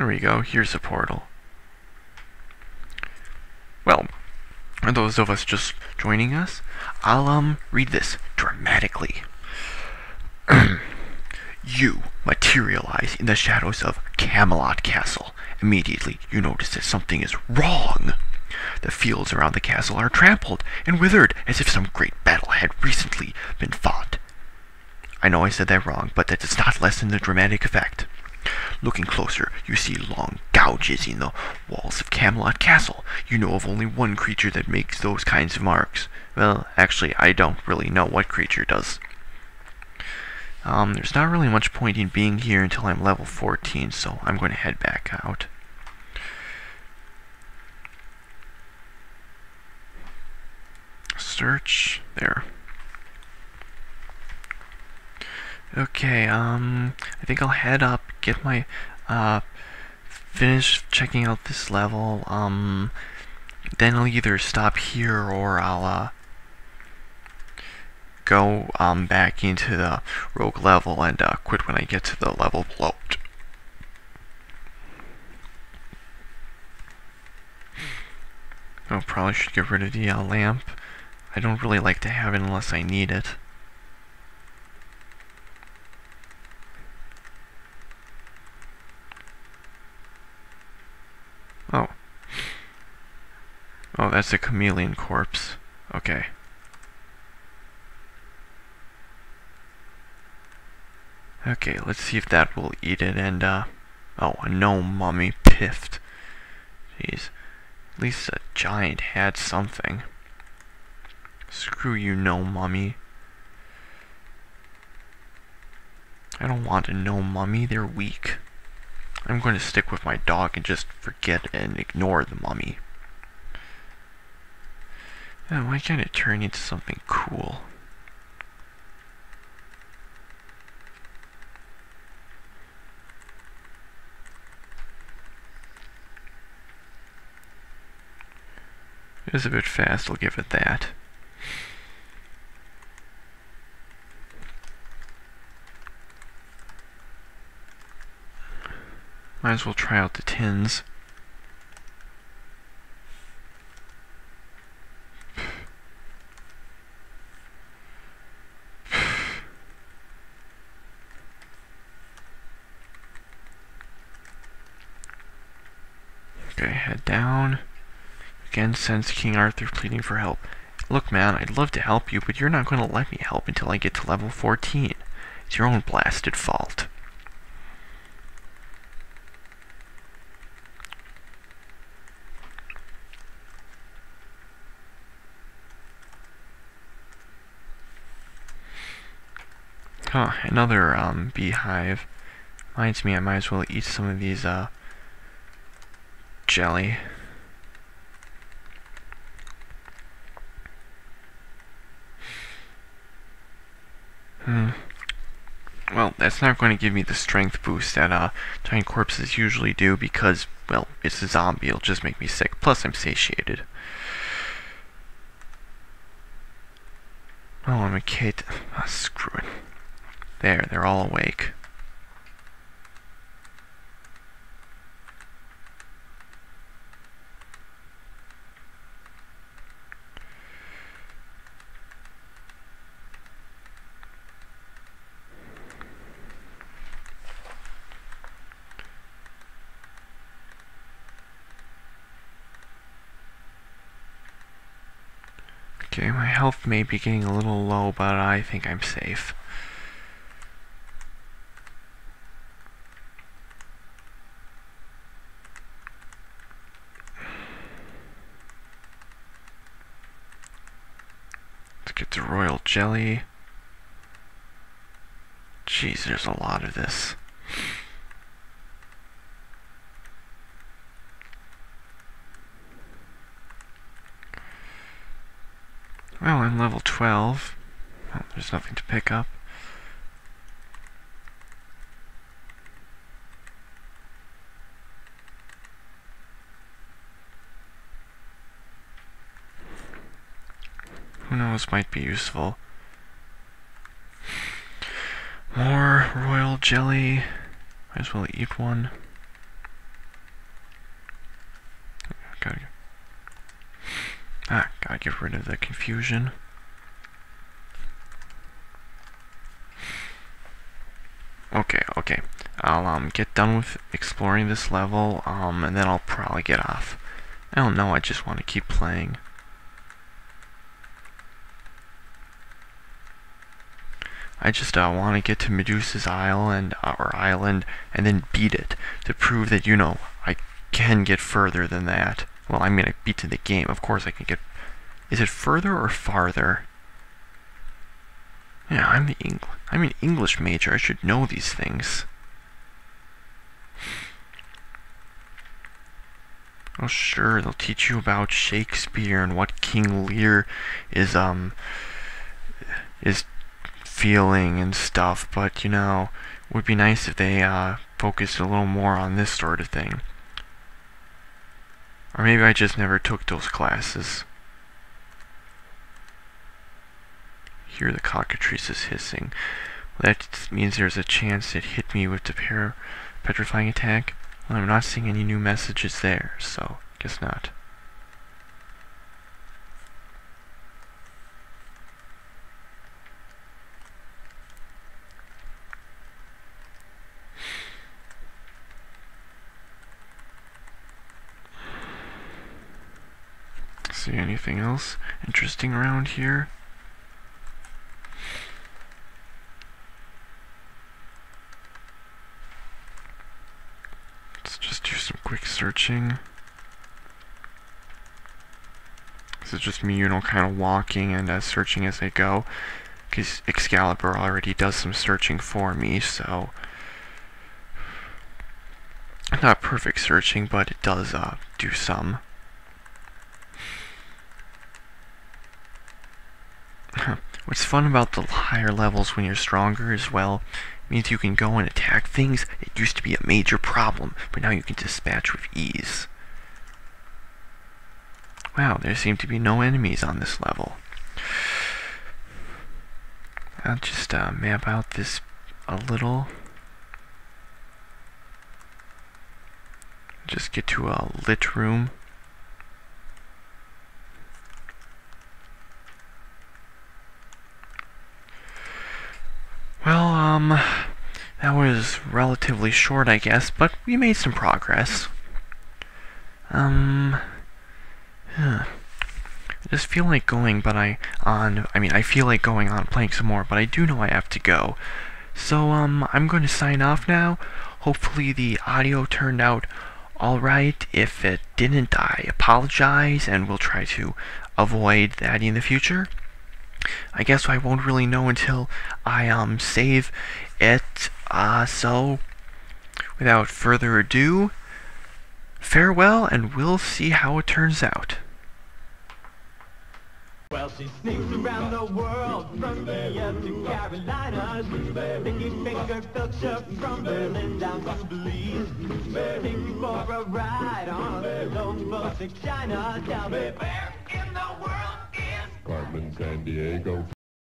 There we go. Here's a portal. Well, for those of us just joining us, I'll um read this dramatically. you materialize in the shadows of Camelot Castle. Immediately, you notice that something is wrong. The fields around the castle are trampled and withered as if some great battle had recently been fought. I know I said that wrong, but that does not lessen the dramatic effect. Looking closer, you see long gouges in the walls of Camelot Castle. You know of only one creature that makes those kinds of marks. Well, actually, I don't really know what creature does. Um, there's not really much point in being here until I'm level 14, so I'm going to head back out. Search. There. Okay, um, I think I'll head up, get my, uh, finish checking out this level, um, then I'll either stop here or I'll, uh, go, um, back into the rogue level and, uh, quit when I get to the level below. Oh, probably should get rid of the uh, lamp. I don't really like to have it unless I need it. Oh. Oh, that's a chameleon corpse. Okay. Okay, let's see if that will eat it and, uh... Oh, a gnome mummy piffed. Jeez. At least a giant had something. Screw you, gnome mummy. I don't want a gnome mummy, they're weak. I'm going to stick with my dog and just forget and ignore the mummy. Oh, why can't it turn into something cool? It is a bit fast, I'll give it that. Might as well try out the tins. Okay, head down. Again, sends King Arthur pleading for help. Look, man, I'd love to help you, but you're not going to let me help until I get to level 14. It's your own blasted fault. Huh, another um, beehive. Reminds me I might as well eat some of these uh, jelly. Hmm. Well, that's not going to give me the strength boost that uh, giant corpses usually do because, well, it's a zombie. It'll just make me sick. Plus, I'm satiated. Oh, I'm a kid. Oh, screw it. There, they're all awake. Okay, my health may be getting a little low, but I think I'm safe. Let's get the royal jelly. Jeez, there's a lot of this. Well, I'm level 12. Well, there's nothing to pick up. Who knows, might be useful. More royal jelly. Might as well eat one. Gotta get rid of the confusion. Okay, okay. I'll um get done with exploring this level, um, and then I'll probably get off. I don't know, I just want to keep playing. I just uh, want to get to Medusa's Island, uh, or island, and then beat it, to prove that, you know, I can get further than that. Well, I mean, I beat to the game, of course I can get... Is it further or farther? Yeah, I'm the Eng I'm an English major. I should know these things. Oh, sure, they'll teach you about Shakespeare and what King Lear is um is feeling and stuff. But you know, it would be nice if they uh, focused a little more on this sort of thing. Or maybe I just never took those classes. Hear the cockatrices hissing. That means there's a chance it hit me with the petrifying attack. Well, I'm not seeing any new messages there, so guess not. See anything else interesting around here? Quick searching. This is just me, you know, kind of walking and uh, searching as I go. Because Excalibur already does some searching for me, so... Not perfect searching, but it does uh, do some. What's fun about the higher levels when you're stronger as well means you can go and attack things it used to be a major problem, but now you can dispatch with ease. Wow, there seem to be no enemies on this level. I'll just uh, map out this a little. Just get to a lit room. Well, um, that was relatively short, I guess, but we made some progress. Um, huh. I just feel like going, but I, on, I mean, I feel like going on playing some more, but I do know I have to go. So, um, I'm going to sign off now. Hopefully the audio turned out alright. If it didn't, I apologize, and we'll try to avoid that in the future. I guess I won't really know until I um save it. Uh, so without further ado, farewell, and we'll see how it turns out. Well, she sneaks around the world from India to Carolinas. Sticky finger filter from Berlin down to Belize. You for a ride on a low China. Tell me where in San Carmen Sandiego